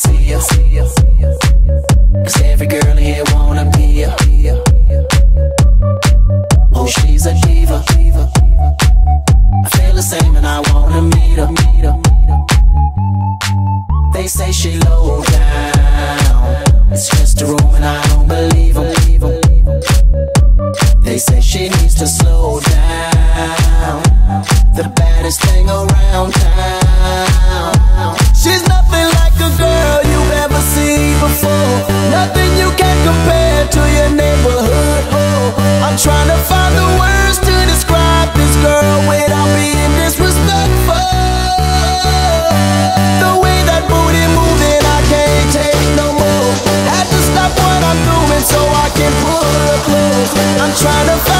see ya. Cause every girl here wanna be ya. Oh, she's a diva. I feel the same and I wanna meet her. Meet her. They say she low down. It's just a room and I don't believe them. They say she needs to slow down. trying to find the words to describe this girl without being disrespectful. The way that booty moving, I can't take no more. Had to stop what I'm doing so I can pull her close. I'm trying to find.